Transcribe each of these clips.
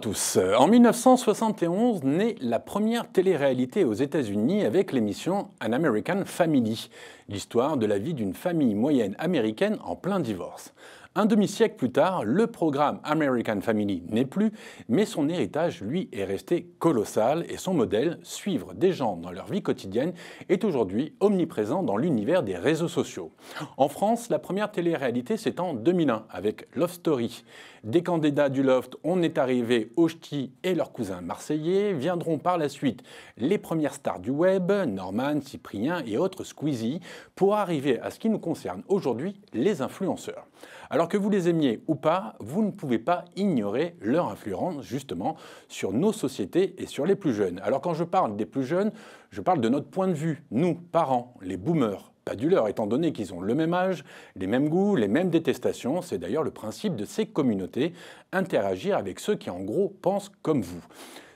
Tous. En 1971 naît la première télé-réalité aux États-Unis avec l'émission An American Family, l'histoire de la vie d'une famille moyenne américaine en plein divorce. Un demi-siècle plus tard, le programme American Family n'est plus, mais son héritage, lui, est resté colossal et son modèle, suivre des gens dans leur vie quotidienne, est aujourd'hui omniprésent dans l'univers des réseaux sociaux. En France, la première télé-réalité, c'est en 2001 avec Love Story. Des candidats du Loft, on est arrivé au ch'ti et leurs cousins marseillais, viendront par la suite les premières stars du web, Norman, Cyprien et autres Squeezie, pour arriver à ce qui nous concerne aujourd'hui, les influenceurs. Alors que vous les aimiez ou pas, vous ne pouvez pas ignorer leur influence justement sur nos sociétés et sur les plus jeunes. Alors quand je parle des plus jeunes, je parle de notre point de vue, nous, parents, les boomers, pas du leur, étant donné qu'ils ont le même âge, les mêmes goûts, les mêmes détestations. C'est d'ailleurs le principe de ces communautés, interagir avec ceux qui en gros pensent comme vous.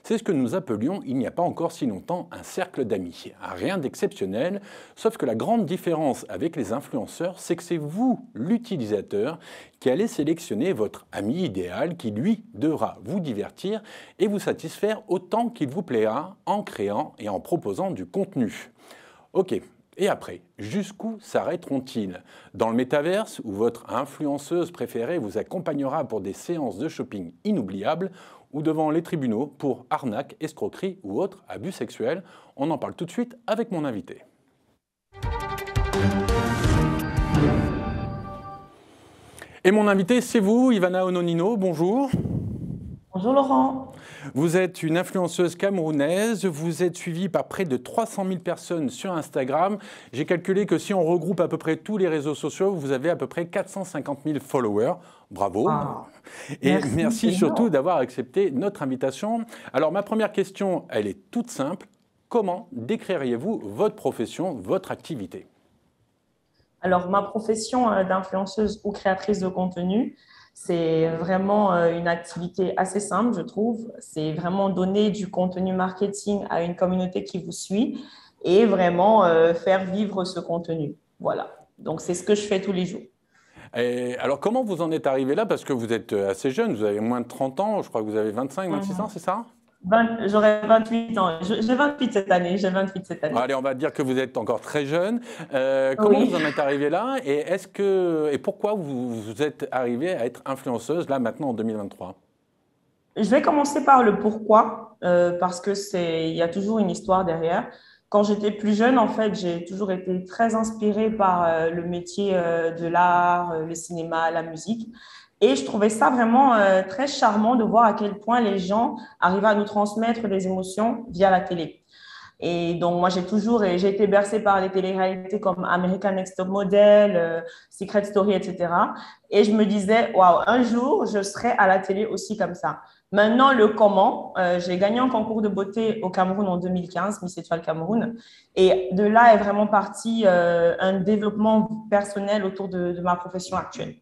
C'est ce que nous appelions, il n'y a pas encore si longtemps, un cercle d'amis. Rien d'exceptionnel, sauf que la grande différence avec les influenceurs, c'est que c'est vous, l'utilisateur, qui allez sélectionner votre ami idéal qui, lui, devra vous divertir et vous satisfaire autant qu'il vous plaira en créant et en proposant du contenu. Ok, et après, jusqu'où s'arrêteront-ils? Dans le métaverse, où votre influenceuse préférée vous accompagnera pour des séances de shopping inoubliables, ou devant les tribunaux pour arnaque, escroquerie ou autres abus sexuels On en parle tout de suite avec mon invité. Et mon invité, c'est vous, Ivana Ononino. Bonjour. Bonjour Laurent. Vous êtes une influenceuse camerounaise, vous êtes suivie par près de 300 000 personnes sur Instagram. J'ai calculé que si on regroupe à peu près tous les réseaux sociaux, vous avez à peu près 450 000 followers. Bravo. Ah. Et merci, surtout d'avoir accepté notre invitation. Alors ma première question, elle est toute simple. Comment décririez-vous votre profession, votre activité? Alors ma profession euh, d'influenceuse ou créatrice de contenu, c'est vraiment euh, une activité assez simple, je trouve. C'est vraiment donner du contenu marketing à une communauté qui vous suit et vraiment euh, faire vivre ce contenu. Voilà. Donc, c'est ce que je fais tous les jours. alors, comment vous en êtes arrivé là? Parce que vous êtes euh, assez jeune, vous avez moins de 30 ans, je crois que vous avez 25, 26 mhm. ans, c'est ça? J'aurai 28 ans. J'ai 28 cette année. J'ai 28 cette année. Allez, on va dire que vous êtes encore très jeune. Euh, comment vous en êtes arrivé là Et est-ce que et pourquoi vous, vous êtes arrivé à être influenceuse là maintenant en 2023 Je vais commencer par le pourquoi euh, parce que c'est il y a toujours une histoire derrière. Quand j'étais plus jeune, en fait, j'ai toujours été très inspirée par euh, le métier de l'art, le cinéma, la musique. Et je trouvais ça vraiment euh, très charmant de voir à quel point les gens arrivaient à nous transmettre des émotions via la télé. Et donc, moi, j'ai toujours j'ai été bercée par les télé-réalités comme American Next Top Model, euh, Secret Story, etc. Et je me disais, waouh, un jour, je serai à la télé aussi comme ça. Maintenant, le comment, euh, j'ai gagné un concours de beauté au Cameroun en 2015, Miss Étoile Cameroun. Et de là est vraiment parti un développement personnel autour de, de ma profession actuelle.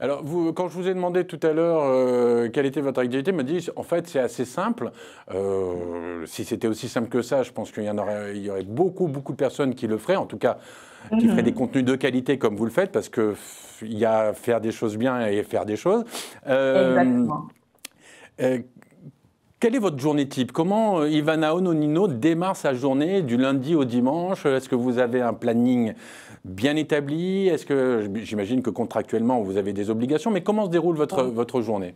Alors, vous, quand je vous ai demandé tout à l'heure euh, quelle était votre activité, m'a dit en fait c'est assez simple. Euh, si c'était aussi simple que ça, je pense qu'il y en aurait, il y aurait beaucoup beaucoup de personnes qui le feraient, en tout cas qui feraient des mhm. contenus de qualité comme vous le faites, parce que il y a faire des choses bien et faire des choses. Euh, Exactement. Quelle est votre journée type? Comment Ivana Ononino démarre sa journée du lundi au dimanche? Est-ce que vous avez un planning bien établi? Est-ce que, j'imagine que contractuellement, vous avez des obligations, mais comment se déroule votre, votre journée?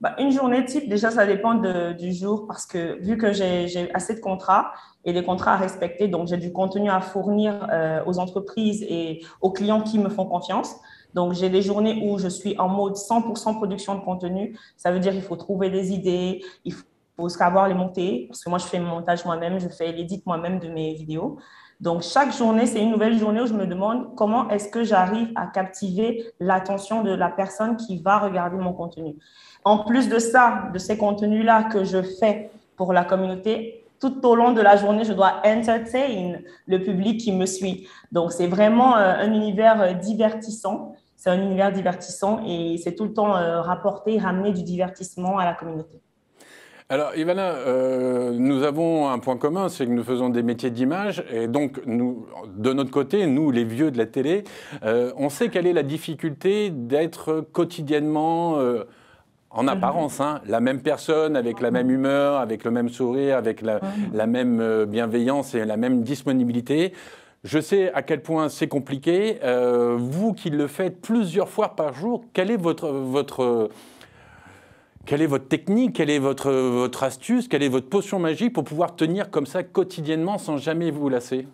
Bah, Une journée type, déjà, ça dépend du jour parce que vu que j'ai assez de contrats et des contrats à respecter, donc j'ai du contenu à fournir euh, aux entreprises et aux clients qui me font confiance. Donc, j'ai des journées où je suis en mode 100% production de contenu. Ça veut dire qu'il faut trouver des idées, il faut savoir les monter, parce que moi, je fais mon montage moi-même, je fais l'édit moi-même de mes vidéos. Donc, chaque journée, c'est une nouvelle journée où je me demande comment est-ce que j'arrive à captiver l'attention de la personne qui va regarder mon contenu. En plus de ça, de ces contenus-là que je fais pour la communauté, tout au long de la journée, je dois entertain le public qui me suit. Donc, c'est vraiment euh, un univers euh, divertissant. C'est un univers divertissant et c'est tout le temps euh, rapporter, ramener du divertissement à la communauté. Alors, Ivana, euh, nous avons un point commun, c'est que nous faisons des métiers d'image, et donc, nous, de notre côté, nous, les vieux de la télé, euh, on sait quelle est la difficulté d'être quotidiennement euh, en apparence, hein, la même personne, avec la même humeur, avec le même sourire, avec la, même bienveillance et la même disponibilité. Je sais à quel point c'est compliqué. Euh, vous qui le faites plusieurs fois par jour, quelle est votre, votre, quelle est votre technique, quelle est votre, votre astuce, quelle est votre potion magique pour pouvoir tenir comme ça quotidiennement sans jamais vous lasser?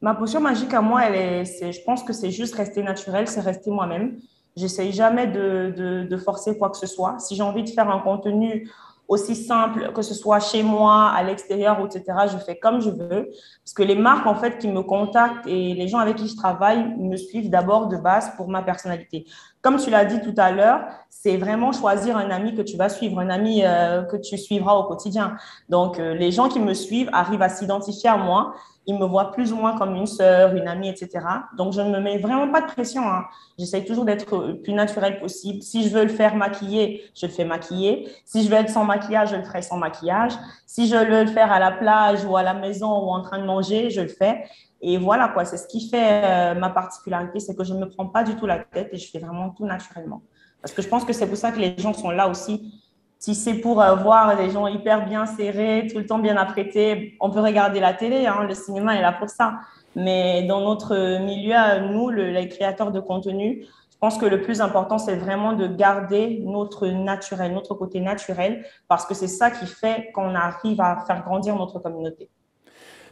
Ma potion magique à moi, elle est, je pense que c'est juste rester naturel, c'est rester moi-même. J'essaye jamais de, de, forcer quoi que ce soit. Si j'ai envie de faire un contenu aussi simple, que ce soit chez moi, à l'extérieur, etc., je fais comme je veux. Parce que les marques, en fait, qui me contactent et les gens avec qui je travaille me suivent d'abord de base pour ma personnalité. Comme tu l'as dit tout à l'heure, c'est vraiment choisir un ami que tu vas suivre, un ami euh, que tu suivras au quotidien. Donc, euh, les gens qui me suivent arrivent à s'identifier à moi il me voit plus ou moins comme une sœur, une amie, etc. Donc, je ne me mets vraiment pas de pression. Hein. J'essaye toujours d'être le plus naturel possible. Si je veux le faire maquiller, je le fais maquiller. Si je veux être sans maquillage, je le ferai sans maquillage. Si je veux le faire à la plage ou à la maison ou en train de manger, je le fais. Et voilà, quoi. C'est ce qui fait euh, ma particularité, c'est que je ne me prends pas du tout la tête et je fais vraiment tout naturellement. Parce que je pense que c'est pour ça que les gens sont là aussi si c'est pour euh, voir des gens hyper bien serrés, tout le temps bien apprêtés, on peut regarder la télé, hein, le cinéma est là pour ça. Mais dans notre milieu, nous, les créateurs de contenu, je pense que le plus important, c'est vraiment de garder notre naturel, notre côté naturel, parce que c'est ça qui fait qu'on arrive à faire grandir notre communauté.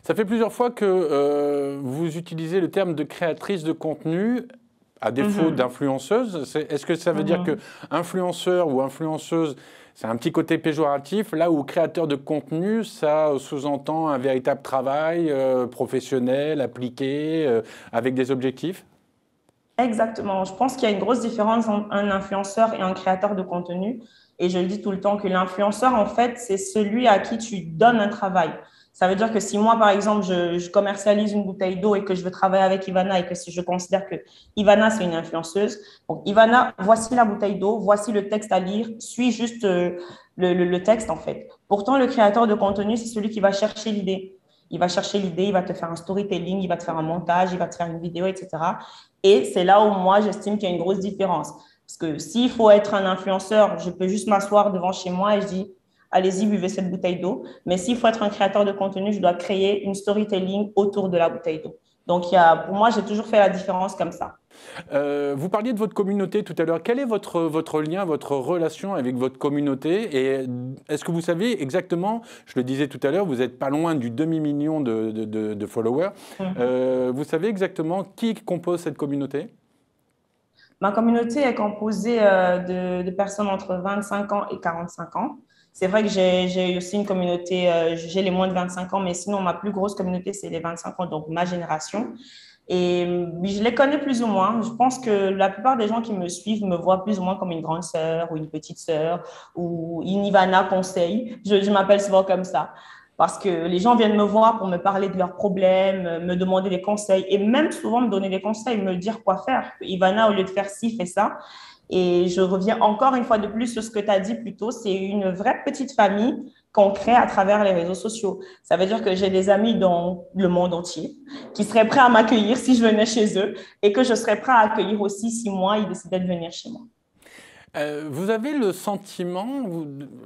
Ça fait plusieurs fois que euh, vous utilisez le terme de créatrice de contenu à défaut mhm. d'influenceuse. Est-ce que ça veut dire mhm. que influenceur ou influenceuse c'est un petit côté péjoratif, là où créateur de contenu, ça sous-entend un véritable travail euh, professionnel, appliqué, euh, avec des objectifs? Exactement. Je pense qu'il y a une grosse différence entre un influenceur et un créateur de contenu. Et je le dis tout le temps que l'influenceur, en fait, c'est celui à qui tu donnes un travail. Ça veut dire que si moi, par exemple, je, commercialise une bouteille d'eau et que je veux travailler avec Ivana et que si je considère que Ivana, c'est une influenceuse, donc Ivana, voici la bouteille d'eau, voici le texte à lire, suis juste euh, le, texte en fait. Pourtant, le créateur de contenu, c'est celui qui va chercher l'idée. Il va chercher l'idée, il va te faire un storytelling, il va te faire un montage, il va te faire une vidéo, etc. Et c'est là où moi, j'estime qu'il y a une grosse différence. Parce que s'il faut être un influenceur, je peux juste m'asseoir devant chez moi et je dis, allez-y, buvez cette bouteille d'eau. Mais s'il faut être un créateur de contenu, je dois créer une storytelling autour de la bouteille d'eau. Donc, il y a, pour moi, j'ai toujours fait la différence comme ça. Euh, vous parliez de votre communauté tout à l'heure. Quel est votre, votre lien, votre relation avec votre communauté? Et est-ce que vous savez exactement, je le disais tout à l'heure, vous n'êtes pas loin du demi-million de, de, followers. Mhm. Euh, vous savez exactement qui compose cette communauté? Ma communauté est composée euh, de, de personnes entre 25 ans et 45 ans. C'est vrai que j'ai aussi une communauté, euh, j'ai les moins de 25 ans, mais sinon, ma plus grosse communauté, c'est les 25 ans, donc ma génération. Et je les connais plus ou moins. Je pense que la plupart des gens qui me suivent me voient plus ou moins comme une grande sœur ou une petite sœur ou une Ivana conseil. Je, je m'appelle souvent comme ça. Parce que les gens viennent me voir pour me parler de leurs problèmes, me demander des conseils et même souvent me donner des conseils, me dire quoi faire. Ivana, au lieu de faire ci, fais ça. Et je reviens encore une fois de plus sur ce que tu as dit plus tôt, c'est une vraie petite famille qu'on crée à travers les réseaux sociaux. Ça veut dire que j'ai des amis dans le monde entier qui seraient prêts à m'accueillir si je venais chez eux et que je serais prêt à accueillir aussi si moi, ils décidaient de venir chez moi. Euh, vous avez le sentiment,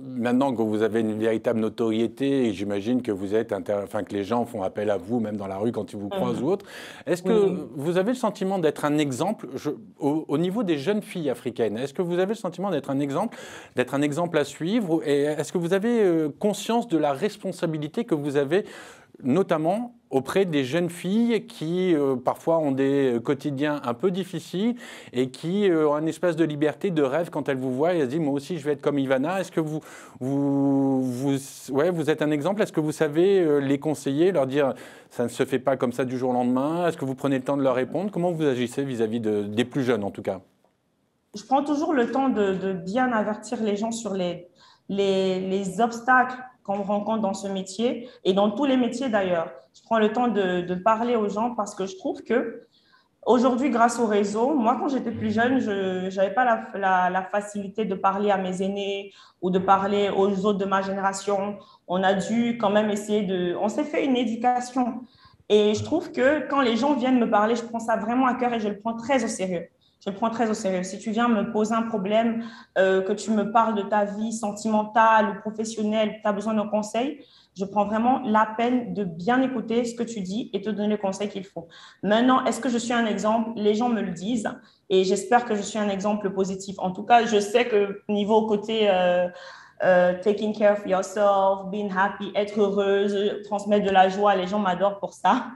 maintenant que vous avez une véritable notoriété, et j'imagine que vous êtes, enfin que les gens font appel à vous, même dans la rue quand ils vous croisent ou autre, est-ce que vous avez le sentiment d'être un exemple au, niveau des jeunes filles africaines Est-ce que vous avez le sentiment d'être un exemple, d'être un exemple à suivre Et est-ce que vous avez euh, conscience de la responsabilité que vous avez notamment auprès des jeunes filles qui euh, parfois ont des quotidiens un peu difficiles et qui euh, ont un espace de liberté, de rêve quand elles vous voient et elles se disent moi aussi je vais être comme Ivana. Est-ce que vous, ouais, vous êtes un exemple? Est-ce que vous savez euh, les conseiller, leur dire ça ne se fait pas comme ça du jour au lendemain? Est-ce que vous prenez le temps de leur répondre? Comment vous agissez vis-à-vis de, des plus jeunes en tout cas? Je prends toujours le temps de, bien avertir les gens sur les, les obstacles qu'on rencontre dans ce métier et dans tous les métiers d'ailleurs. Je prends le temps de, parler aux gens parce que je trouve que aujourd'hui, grâce au réseau, moi, quand j'étais plus jeune, je n'avais pas la, la, facilité de parler à mes aînés ou de parler aux autres de ma génération. On a dû quand même essayer de... On s'est fait une éducation. Et je trouve que quand les gens viennent me parler, je prends ça vraiment à cœur et je le prends très au sérieux. Je le prends très au sérieux. Si tu viens me poser un problème, euh, que tu me parles de ta vie sentimentale ou professionnelle, tu as besoin d'un conseil, je prends vraiment la peine de bien écouter ce que tu dis et te donner le conseil qu'il faut. Maintenant, est-ce que je suis un exemple? Les gens me le disent et j'espère que je suis un exemple positif. En tout cas, je sais que niveau côté euh, euh, taking care of yourself, being happy, être heureuse, transmettre de la joie, les gens m'adorent pour ça.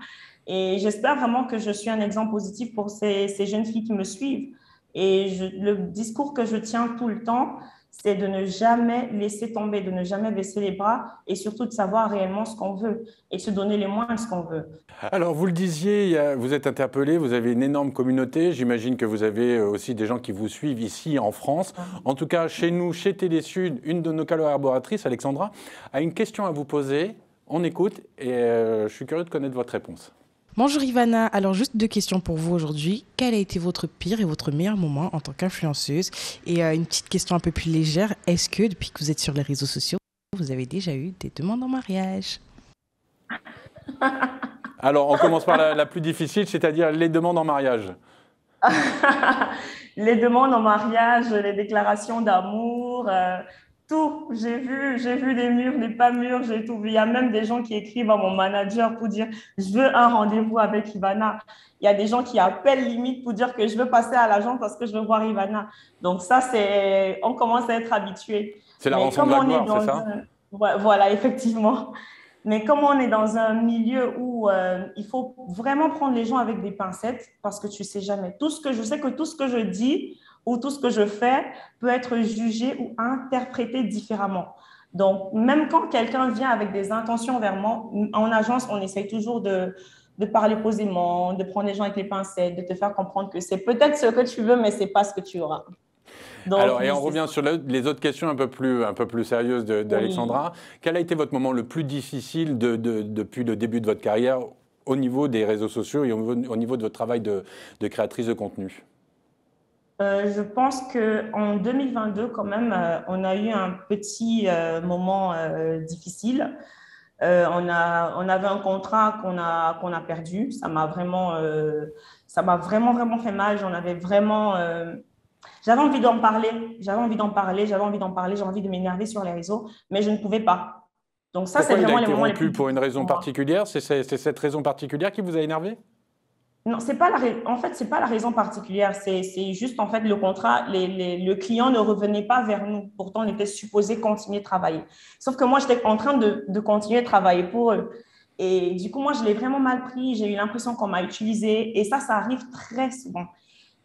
Et j'espère vraiment que je suis un exemple positif pour ces, ces jeunes filles qui me suivent. Et je, le discours que je tiens tout le temps, c'est de ne jamais laisser tomber, de ne jamais baisser les bras et surtout de savoir réellement ce qu'on veut et de se donner les moyens de ce qu'on veut. Alors, vous le disiez, vous êtes interpellé, vous avez une énorme communauté. J'imagine que vous avez euh, aussi des gens qui vous suivent ici en France. En tout cas, chez nous, chez Sud, une de nos collaboratrices, Alexandra, a une question à vous poser. On écoute et euh, je suis curieux de connaître votre réponse. Bonjour Ivana, alors juste deux questions pour vous aujourd'hui. Quel a été votre pire et votre meilleur moment en tant qu'influenceuse? Et euh, une petite question un peu plus légère, est-ce que depuis que vous êtes sur les réseaux sociaux, vous avez déjà eu des demandes en mariage? Alors on commence par la, plus difficile, c'est-à-dire les demandes en mariage. les demandes en mariage, les déclarations d'amour, euh, tout. J'ai vu, j'ai vu des murs, des pas murs, j'ai tout vu. Il y a même des gens qui écrivent à mon manager pour dire je veux un rendez-vous avec Ivana. Il y a des gens qui appellent limite pour dire que je veux passer à l'agent parce que je veux voir Ivana. Donc ça, c'est, on commence à être habitué. C'est la rançon de la gloire, c'est ça Voilà, effectivement. Mais comme on est dans un milieu où euh, il faut vraiment prendre les gens avec des pincettes parce que tu sais jamais. Tout ce que je sais que tout ce que je dis, où tout ce que je fais peut être jugé ou interprété différemment. Donc, même quand quelqu'un vient avec des intentions vers moi, en agence, on essaye toujours de, de parler posément, de prendre les gens avec les pincettes, de te faire comprendre que c'est peut-être ce que tu veux, mais c'est pas ce que tu auras. Alors, et on revient sur les autres questions un peu plus, un peu plus sérieuses d'Alexandra. Quel a été votre moment le plus difficile de, depuis le début de votre carrière au niveau des réseaux sociaux et au, au niveau de votre travail de, créatrice de contenu? Euh, je pense qu'en 2022, quand même, euh, on a eu un petit euh, moment difficile. on, a, on avait un contrat qu'on a, qu'on a perdu. Ça m'a vraiment, ça m'a vraiment, vraiment fait mal. J'en avais vraiment. j'avais envie d'en parler. J'avais envie d'en parler. J'avais envie d'en parler. J'avais envie de m'énerver sur les réseaux, mais je ne pouvais pas. Donc ça, c'est vraiment il a été rompu pour une raison particulière? C'est cette raison particulière qui vous a énervé? Non, c'est pas la en fait, c'est pas la raison particulière. C'est juste en fait le contrat, les, le client ne revenait pas vers nous. Pourtant, on était supposé continuer de travailler. Sauf que moi, j'étais en train de, de, continuer de travailler pour eux. Et du coup, moi, je l'ai vraiment mal pris. J'ai eu l'impression qu'on m'a utilisé. Et ça, ça arrive très souvent.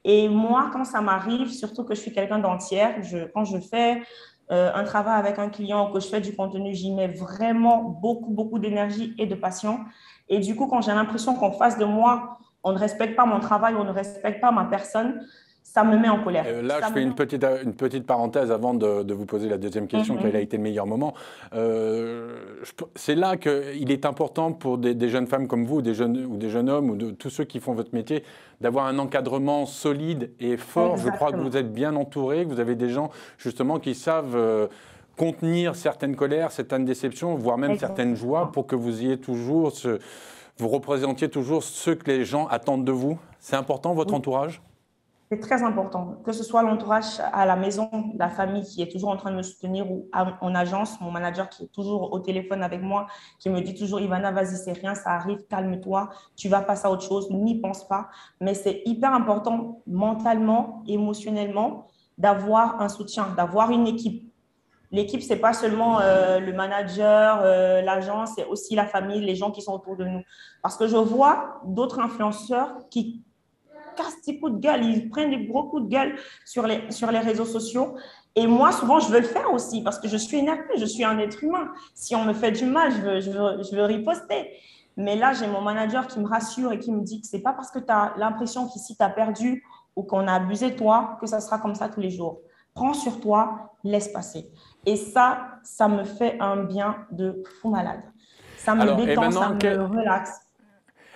Et moi, quand ça m'arrive, surtout que je suis quelqu'un d'entière, je, quand je fais euh, un travail avec un client, que je fais du contenu, j'y mets vraiment beaucoup, beaucoup d'énergie et de passion. Et du coup, quand j'ai l'impression qu'on fasse de moi on ne respecte pas mon travail, on ne respecte pas ma personne, ça me met en colère. Euh, là, je fais une petite, une petite parenthèse avant de, vous poser la deuxième question, mm-hmm. quel a été le meilleur moment. Euh, c'est là qu'il est important pour des, jeunes femmes comme vous, des jeunes, ou des jeunes hommes, ou de tous ceux qui font votre métier, d'avoir un encadrement solide et fort. Je crois que vous êtes bien entouré, que vous avez des gens justement qui savent... Euh, contenir certaines colères, certaines déceptions, voire même certaines joies, pour que vous ayez toujours ce, vous représentiez toujours ce que les gens attendent de vous. C'est important, votre entourage? C'est très important. Que ce soit l'entourage à la maison, la famille qui est toujours en train de me soutenir ou en agence, mon manager qui est toujours au téléphone avec moi, qui me dit toujours Ivana, vas-y, c'est rien, ça arrive, calme-toi, tu vas passer à autre chose, n'y pense pas. Mais c'est hyper important mentalement, émotionnellement, d'avoir un soutien, d'avoir une équipe L'équipe, c'est pas seulement euh, le manager, euh, l'agent, c'est aussi la famille, les gens qui sont autour de nous. Parce que je vois d'autres influenceurs qui cassent des coups de gueule, ils prennent des gros coups de gueule sur les, sur les réseaux sociaux. Et moi, souvent, je veux le faire aussi parce que je suis énervée, je suis un être humain. Si on me fait du mal, je veux, je veux, je veux riposter. Mais là, j'ai mon manager qui me rassure et qui me dit que c'est pas parce que tu as l'impression qu'ici, tu as perdu ou qu'on a abusé de toi que ça sera comme ça tous les jours. Prends sur toi, laisse passer. Et ça, ça me fait un bien de fou malade. Ça me détend, ça me relaxe.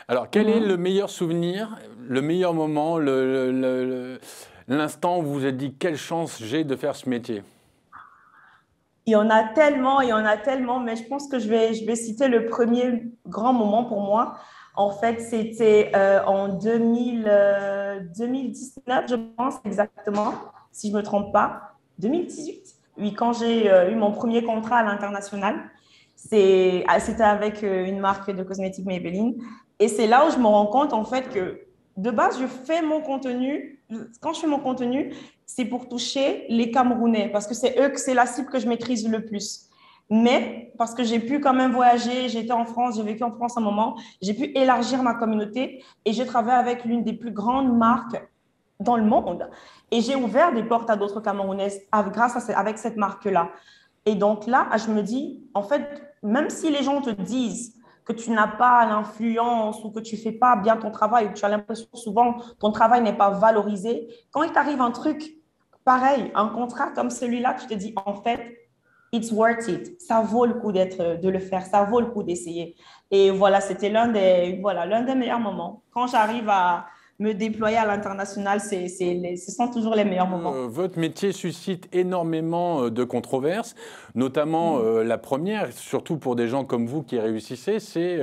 Alors, quel est mhm. le meilleur souvenir, le meilleur moment, l'instant où vous vous êtes dit quelle chance j'ai de faire ce métier? Il y en a tellement, il y en a tellement, mais je pense que je vais, je vais citer le premier grand moment pour moi. En fait, c'était euh, en 2000, 2019, je pense exactement, si je ne me trompe pas. 2018 Oui, quand j'ai eu mon premier contrat à l'international. Ah, c'était avec une marque de cosmétiques Maybelline. Et c'est là où je me rends compte, en fait, que de base, je fais mon contenu. Quand je fais mon contenu, c'est pour toucher les Camerounais parce que c'est eux, c'est la cible que je maîtrise le plus. Mais parce que j'ai pu quand même voyager, j'étais en France, j'ai vécu en France un moment, j'ai pu élargir ma communauté et j'ai travaillé avec l'une des plus grandes marques dans le monde. Et j'ai ouvert des portes à d'autres Camerounaises grâce à avec cette marque-là. Et donc là, je me dis, en fait, même si les gens te disent que tu n'as pas l'influence ou que tu fais pas bien ton travail ou que tu as l'impression souvent ton travail n'est pas valorisé, quand il t'arrive un truc pareil, un contrat comme celui-là, tu te dis en fait, it's worth it. Ça vaut le coup d'être, de le faire. Ça vaut le coup d'essayer. Et voilà, c'était l'un des, voilà, l'un des meilleurs moments. Quand j'arrive à, me déployer à l'international, c'est, ce sont toujours les meilleurs moments. Euh, votre métier suscite énormément euh, de controverses, notamment mm. euh, la première, surtout pour des gens comme vous qui réussissez, c'est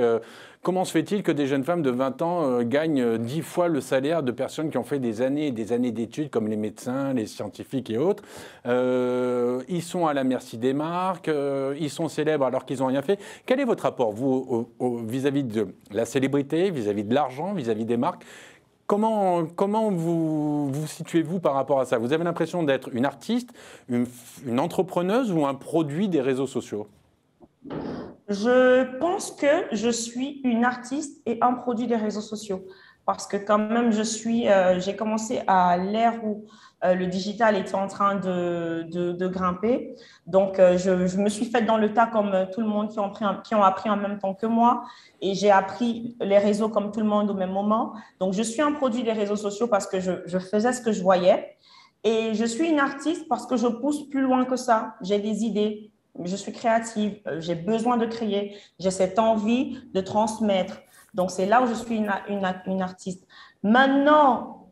comment se fait-il que des jeunes femmes de 20 ans gagnent 10 fois le salaire de personnes qui ont fait des années et des années d'études, comme les médecins, les scientifiques et autres? Ils sont à la merci des marques, ils sont célèbres alors qu'ils n'ont rien fait. Quel est votre rapport, vous, vis-à-vis de la célébrité, vis-à-vis de l'argent, vis-à-vis des marques? Comment, comment vous vous situez-vous par rapport à ça? Vous avez l'impression d'être une artiste, une, entrepreneuse ou un produit des réseaux sociaux? Je pense que je suis une artiste et un produit des réseaux sociaux. Parce que quand même, je suis, euh, j'ai commencé à l'ère où euh, le digital était en train de, grimper. Donc, euh, je, me suis faite dans le tas comme euh, tout le monde qui ont, appris, en même temps que moi. Et j'ai appris les réseaux comme tout le monde au même moment. Donc, je suis un produit des réseaux sociaux parce que je, faisais ce que je voyais. Et je suis une artiste parce que je pousse plus loin que ça. J'ai des idées, je suis créative, j'ai besoin de créer, j'ai cette envie de transmettre. Donc, c'est là où je suis une, artiste. Maintenant,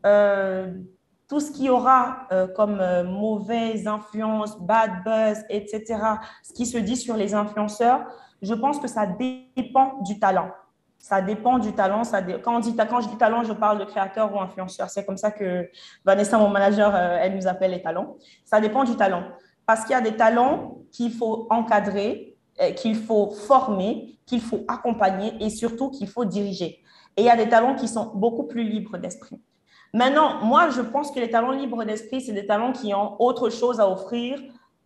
tout ce qui aura euh, comme euh, mauvaise influence, bad buzz, etc., ce qui se dit sur les influenceurs, je pense que ça dépend du talent. Ça dépend du talent. Ça quand, on dit, quand je dis talent, je parle de créateur ou influenceur. C'est comme ça que Vanessa, mon manager, euh, elle nous appelle les talents. Ça dépend du talent. Parce qu'il y a des talents qu'il faut encadrer, qu'il faut former, qu'il faut accompagner et surtout qu'il faut diriger. Et il y a des talents qui sont beaucoup plus libres d'esprit. Maintenant, moi, je pense que les talents libres d'esprit, c'est des talents qui ont autre chose à offrir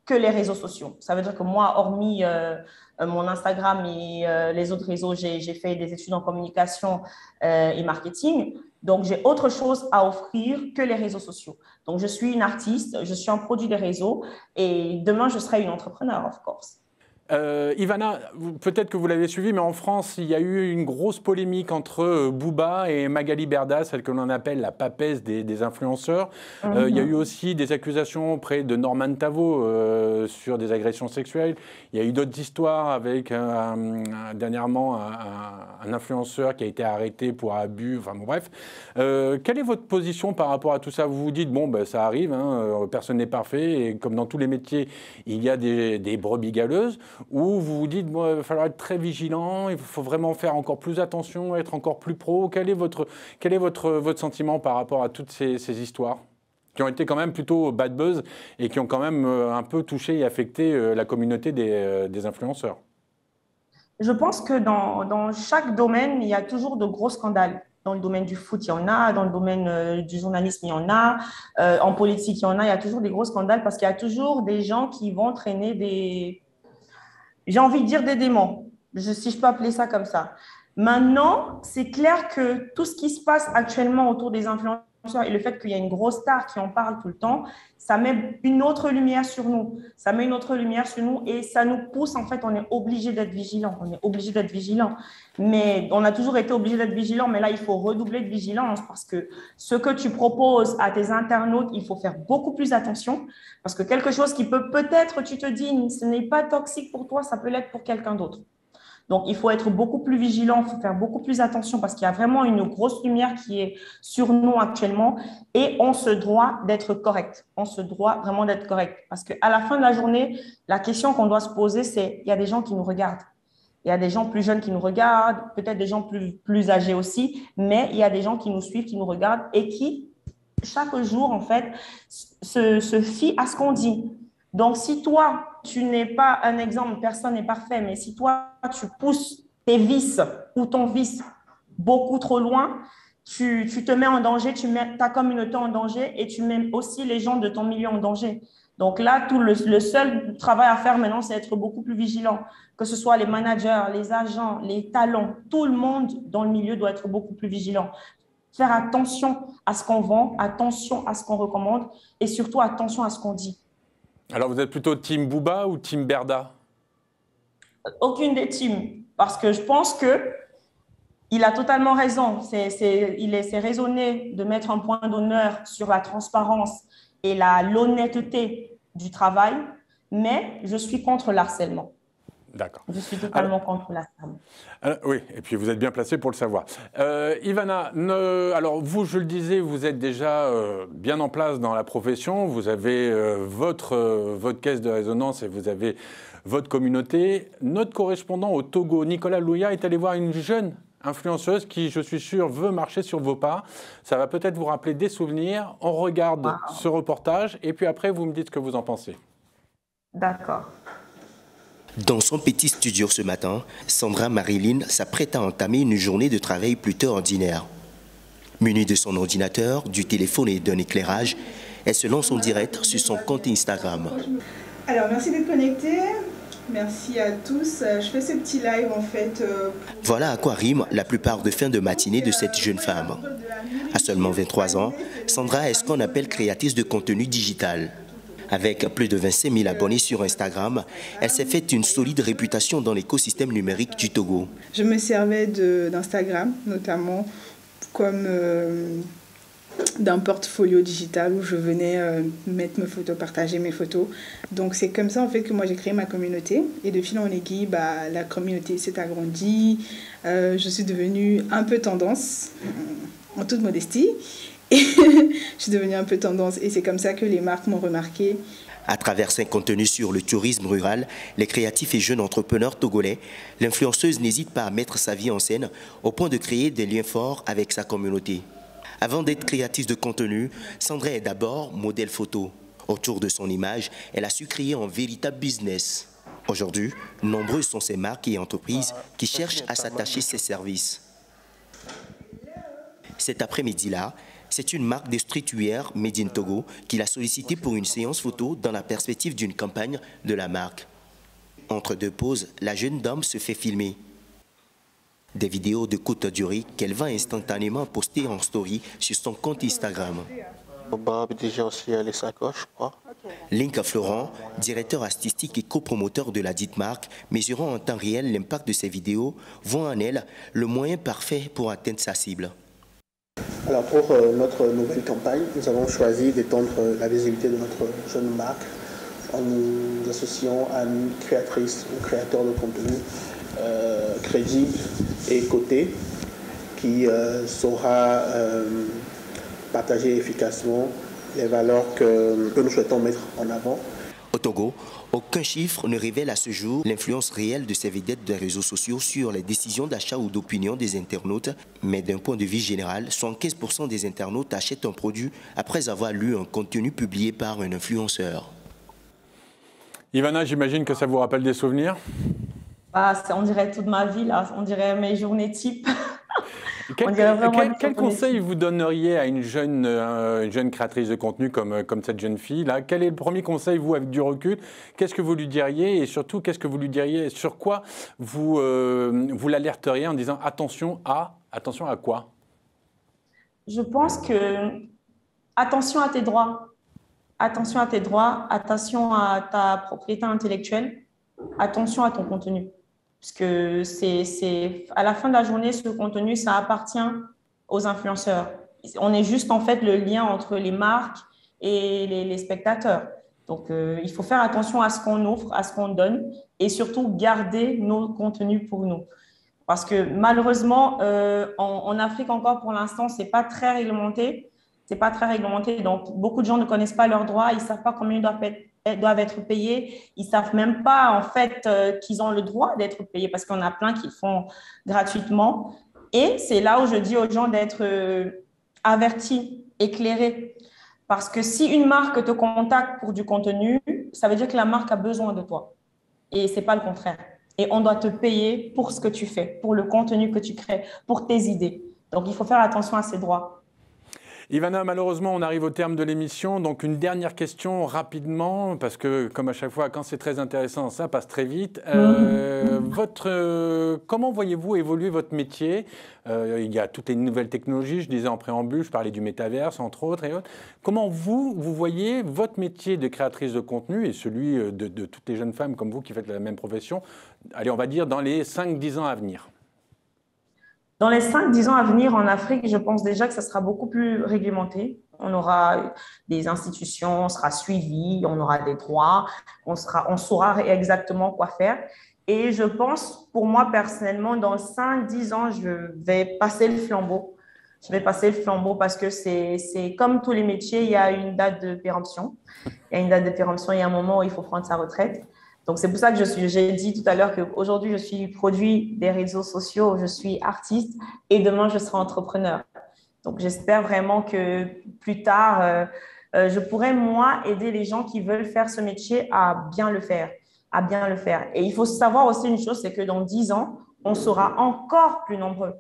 que les réseaux sociaux. Ça veut dire que moi, hormis euh, euh, mon Instagram et euh, les autres réseaux, j'ai fait des études en communication et marketing. Donc, j'ai autre chose à offrir que les réseaux sociaux. Donc, je suis une artiste, je suis un produit des réseaux et demain, je serai une entrepreneur, of course. Euh, Ivana, peut-être que vous l'avez suivi, mais en France, il y a eu une grosse polémique entre euh, Booba et Magali Berda, celle que l'on appelle la papesse des, influenceurs. Euh, il y a eu aussi des accusations auprès de Norman Tavo sur des agressions sexuelles. Il y a eu d'autres histoires avec dernièrement un, influenceur qui a été arrêté pour abus. Enfin bon, bref. quelle est votre position par rapport à tout ça? Vous vous dites, bon, ben, ça arrive, hein, personne n'est parfait, et comme dans tous les métiers, il y a des, des brebis galeuses ou vous vous dites, il va falloir être très vigilant, il faut vraiment faire encore plus attention, être encore plus pro Quel est votre, quel est votre, votre sentiment par rapport à toutes ces, ces histoires qui ont été quand même plutôt bad buzz et qui ont quand même euh, un peu touché et affecté euh, la communauté des, euh, des influenceurs? Je pense que dans, dans, chaque domaine, il y a toujours de gros scandales. Dans le domaine du foot, il y en a. Dans le domaine du journalisme, il y en a. en politique, il y en a. Il y a toujours des gros scandales parce qu'il y a toujours des gens qui vont traîner des, j'ai envie de dire des démons, si je peux appeler ça comme ça. Maintenant, c'est clair que tout ce qui se passe actuellement autour des influenceurs et le fait qu'il y a une grosse star qui en parle tout le temps, ça met une autre lumière sur nous. Ça met une autre lumière sur nous et ça nous pousse, en fait, on est obligé d'être vigilant. On est obligé d'être vigilant. Mais on a toujours été obligé d'être vigilant, mais là, il faut redoubler de vigilance parce que ce que tu proposes à tes internautes, il faut faire beaucoup plus attention parce que quelque chose qui peut peut-être, tu te dis, ce n'est pas toxique pour toi, ça peut l'être pour quelqu'un d'autre. Donc, il faut être beaucoup plus vigilant, il faut faire beaucoup plus attention parce qu'il y a vraiment une grosse lumière qui est sur nous actuellement et on se doit d'être correct. On se doit vraiment d'être correct parce qu'à la fin de la journée, la question qu'on doit se poser, c'est il y a des gens qui nous regardent. Il y a des gens plus jeunes qui nous regardent, peut-être des gens plus, plus âgés aussi, mais il y a des gens qui nous suivent, qui nous regardent et qui, chaque jour, en fait, se, se fient à ce qu'on dit. Donc, si toi, tu n'es pas un exemple, personne n'est parfait, mais si toi, tu pousses tes vices ou ton vice beaucoup trop loin, tu, tu te mets en danger, tu mets ta communauté en danger et tu mets aussi les gens de ton milieu en danger. Donc là, tout le, le seul travail à faire maintenant, c'est être beaucoup plus vigilant, que ce soit les managers, les agents, les talents, tout le monde dans le milieu doit être beaucoup plus vigilant. Faire attention à ce qu'on vend, attention à ce qu'on recommande et surtout attention à ce qu'on dit. Alors vous êtes plutôt team Booba ou team Berda? Aucune des teams, parce que je pense que il a totalement raison. C'est, il est, raisonné de mettre un point d'honneur sur la transparence et l'honnêteté du travail, mais je suis contre l'harcèlement. D'accord. Je suis totalement contre l'harcèlement. Euh, oui, et puis vous êtes bien placé pour le savoir. Euh, Ivana, ne- alors vous, je le disais, vous êtes déjà euh, bien en place dans la profession. Vous avez euh, votre, votre caisse de résonance et vous avez votre communauté. Notre correspondant au Togo, Nicolas Louya, est allé voir une jeune influenceuse qui, je suis sûr, veut marcher sur vos pas. Ça va peut-être vous rappeler des souvenirs. On regarde ce reportage et puis après, vous me dites ce que vous en pensez. D'accord. Dans son petit studio ce matin, Sandra Marilyn s'apprête à entamer une journée de travail plutôt ordinaire. Munie de son ordinateur, du téléphone et d'un éclairage, elle se lance en direct sur son compte Instagram. Alors, merci d'être connectés. Merci à tous. Euh, Je fais ce petit live en fait. euh, Voilà à quoi rime la plupart de fin de matinée de cette jeune femme. À seulement 23 ans, Sandra est ce qu'on appelle créatrice de contenu digital. Avec plus de 25 000 abonnés sur Instagram, elle s'est faite une solide réputation dans l'écosystème numérique du Togo. Je me servais d'Instagram notamment comme euh, d'un portfolio digital où je venais euh, mettre mes photos, partager mes photos. Donc c'est comme ça en fait que moi j'ai créé ma communauté et de fil en aiguille, bah, la communauté s'est agrandie. Euh, je suis devenue un peu tendance, en toute modestie. Je suis devenue un peu tendance et c'est comme ça que les marques m'ont remarqué À travers ses contenus sur le tourisme rural, les créatifs et jeunes entrepreneurs togolais, l'influenceuse n'hésite pas à mettre sa vie en scène au point de créer des liens forts avec sa communauté. Avant d'être créatrice de contenu, Sandra est d'abord modèle photo. Autour de son image, elle a su créer un véritable business. Aujourd'hui, nombreuses sont ces marques et entreprises qui cherchent à s'attacher ses services. Cet après-midi-là, c'est une marque de streetwear made in Togo qui l'a sollicité pour une séance photo dans la perspective d'une campagne de la marque. Entre deux pauses, la jeune dame se fait filmer. Des vidéos de courte durée qu'elle va instantanément poster en story sur son compte Instagram. Link Florent, directeur artistique et copromoteur de la dite marque, mesurant en temps réel l'impact de ces vidéos, voit en elle le moyen parfait pour atteindre sa cible. Alors pour euh, notre nouvelle campagne, nous avons choisi d'étendre euh, la visibilité de notre jeune marque en nous associant à une créatrice ou créateur de contenu euh, crédible et coté qui saura partager efficacement les valeurs que nous souhaitons mettre en avant. Au Togo, aucun chiffre ne révèle à ce jour l'influence réelle de ces vedettes des réseaux sociaux sur les décisions d'achat ou d'opinion des internautes, mais d'un point de vue général, 75% des internautes achètent un produit après avoir lu un contenu publié par un influenceur. Ivana, j'imagine que ça vous rappelle des souvenirs? Ah, ça, on dirait toute ma vie, là. On dirait mes journées type. Quel, conseil vous donneriez à une jeune, euh, une jeune créatrice de contenu comme, euh, comme cette jeune fille là? Quel est le premier conseil, vous, avec du recul? Qu'est-ce que vous lui diriez? Et surtout, qu'est-ce que vous lui diriez? Sur quoi vous, euh, vous l'alerteriez en disant attention à Attention à quoi? Je pense que attention à tes droits. Attention à tes droits, attention à ta propriété intellectuelle, attention à ton contenu. Parce que c'est, à la fin de la journée, ce contenu, ça appartient aux influenceurs. On est juste en fait le lien entre les marques et les, spectateurs. Donc, euh, il faut faire attention à ce qu'on offre, à ce qu'on donne et surtout garder nos contenus pour nous. Parce que malheureusement, euh, en, en Afrique encore pour l'instant, c'est pas très réglementé. C'est pas très réglementé. Donc, beaucoup de gens ne connaissent pas leurs droits. Ils savent pas combien ils doivent, être- doivent être payés. Ils savent même pas en fait euh, qu'ils ont le droit d'être payés parce qu'on a plein qui font gratuitement. Et c'est là où je dis aux gens d'être euh, avertis, éclairés. Parce que si une marque te contacte pour du contenu, ça veut dire que la marque a besoin de toi. Et c'est pas le contraire. Et on doit te payer pour ce que tu fais, pour le contenu que tu crées, pour tes idées. Donc il faut faire attention à ces droits. Ivana, malheureusement, on arrive au terme de l'émission. Donc, une dernière question rapidement, parce que, comme à chaque fois, quand c'est très intéressant, ça passe très vite. Euh, votre, euh, comment voyez-vous évoluer votre métier? Euh, Il y a toutes les nouvelles technologies, je disais en préambule, je parlais du métaverse, entre autres et autres. Comment vous, vous voyez votre métier de créatrice de contenu et celui de, de toutes les jeunes femmes comme vous qui faites la même profession, allez, on va dire, dans les 5-10 ans à venir? Dans les 5-10 ans à venir en Afrique, je pense déjà que ça sera beaucoup plus réglementé. On aura des institutions, on sera suivi, on aura des droits, on, on saura exactement quoi faire. Et je pense, pour moi personnellement, dans 5-10 ans, je vais passer le flambeau. Je vais passer le flambeau parce que c'est comme tous les métiers, il y a une date de péremption. Il y a une date de péremption, il y a un moment où il faut prendre sa retraite. Donc, c'est pour ça que je suis, j'ai dit tout à l'heure qu'aujourd'hui, je suis produit des réseaux sociaux, je suis artiste et demain, je serai entrepreneur. Donc, j'espère vraiment que plus tard, euh, euh, je pourrai, moi, aider les gens qui veulent faire ce métier à bien le faire, à bien le faire. Et il faut savoir aussi une chose, c'est que dans 10 ans, on sera encore plus nombreux.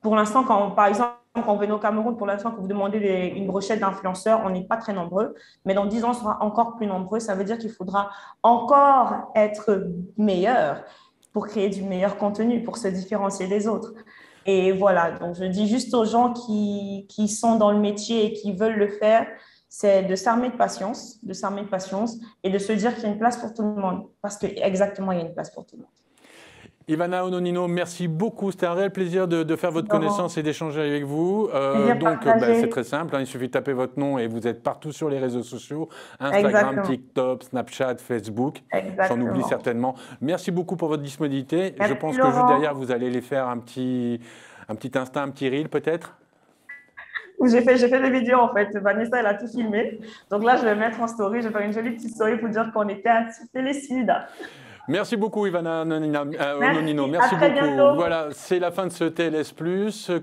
Pour l'instant, quand par exemple, quand on vient au Cameroun, pour l'instant, que vous demandez une brochette d'influenceurs, on n'est pas très nombreux. Mais dans 10 ans, on sera encore plus nombreux. Ça veut dire qu'il faudra encore être meilleur pour créer du meilleur contenu, pour se différencier des autres. Et voilà, donc je dis juste aux gens qui, qui sont dans le métier et qui veulent le faire, c'est de s'armer de patience, de s'armer de patience et de se dire qu'il y a une place pour tout le monde. Parce que exactement, il y a une place pour tout le monde. Ivana Ononino, merci beaucoup. C'était un réel plaisir de, faire votre connaissance et d'échanger avec vous. Euh, donc, bah, c'est très simple. Hein. il suffit de taper votre nom et vous êtes partout sur les réseaux sociaux Instagram, TikTok, Snapchat, Facebook. J'en oublie certainement. Merci beaucoup pour votre disponibilité. Je pense que juste derrière, vous allez les faire un petit, un petit instinct, un petit reel peut-être? J'ai fait, j'ai fait des vidéos en fait. Vanessa, elle a tout filmé. Donc là, je vais mettre en story. Je vais faire une jolie petite story pour dire qu'on était à Télécide. Merci beaucoup, Ivana Nonino. Euh, Merci beaucoup. Voilà, c'est la fin de ce TLS.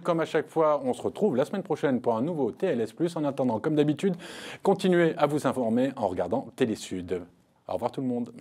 Comme à chaque fois, on se retrouve la semaine prochaine pour un nouveau TLS. En attendant, comme d'habitude, continuez à vous informer en regardant Télésud. Au revoir tout le monde.